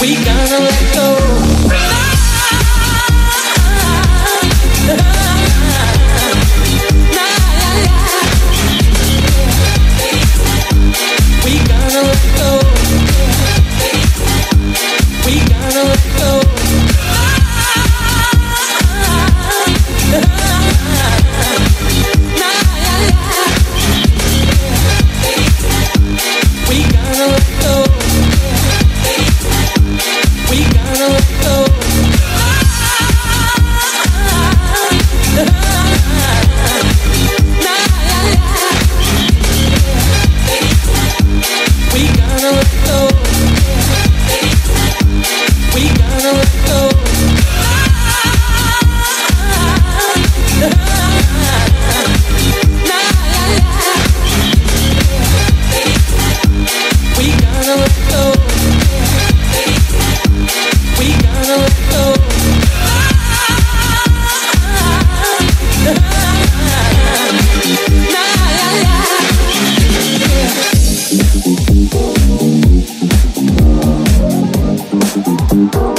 We gotta let go. Thank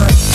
right.